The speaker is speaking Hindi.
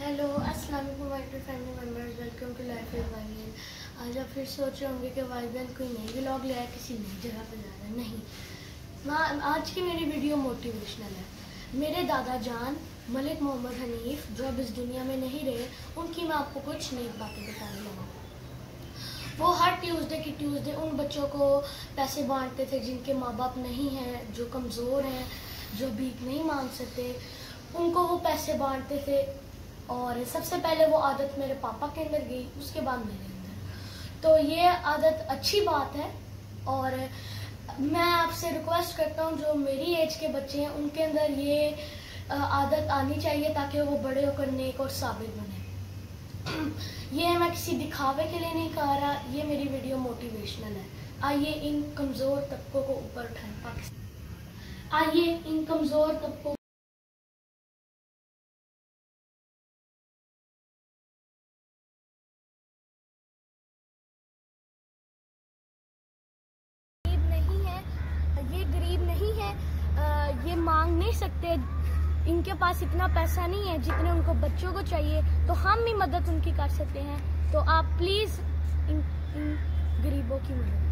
हेलो अस्सलाम वालेकुम my dear family members welcome to life is vegan आज आप फिर सोच रहे होंगे कि वाइगन कोई नई व्लॉग ले आया किसी नई जगह पर जा रहा है। नहीं। आज की मेरी वीडियो मोटिवेशनल है। मेरे दादा जान, मलिक मोहम्मद हनीफ, जो अब इस दुनिया में नहीं रहे, उनकी मैं आपको कुछ नई बातें बता बताने लगा वो हर ट्यूसडे की ट्यूसडे उन बच्चों को पैसे बांटते थे जिनके माँ बाप नहीं हैं, जो कमज़ोर हैं, जो भीख नहीं मांग सकते। उनको वो पैसे बांटते थे। और सबसे पहले वो आदत मेरे पापा के अंदर गई, उसके बाद मेरे अंदर। तो ये आदत अच्छी बात है और मैं आपसे रिक्वेस्ट करता हूँ, जो मेरी एज के बच्चे हैं, उनके अंदर ये आदत आनी चाहिए ताकि वो बड़े होकर नेक और साबित बने। ये मैं किसी दिखावे के लिए नहीं कह रहा, ये मेरी वीडियो मोटिवेशनल है। आइए इन कमज़ोर तबकों को ऊपर उठाएँ, पाकिस्तान। आइए इन कमज़ोर तबकों ये गरीब नहीं है आ, ये मांग नहीं सकते। इनके पास इतना पैसा नहीं है जितने उनको बच्चों को चाहिए तो हम भी मदद उनकी कर सकते हैं। तो आप प्लीज़ इन, इन गरीबों की मदद